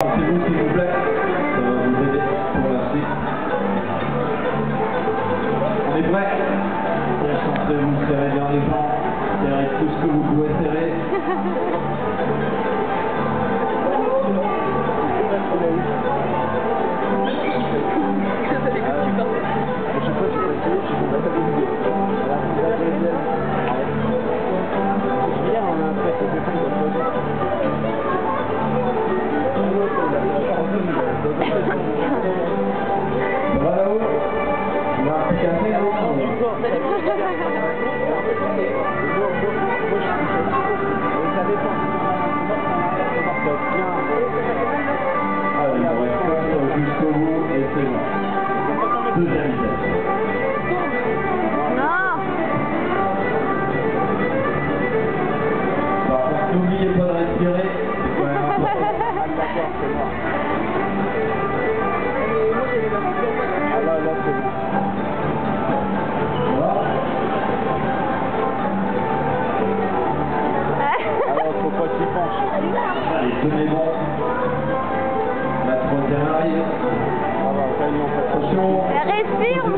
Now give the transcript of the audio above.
Thank you. Allez, on Respire,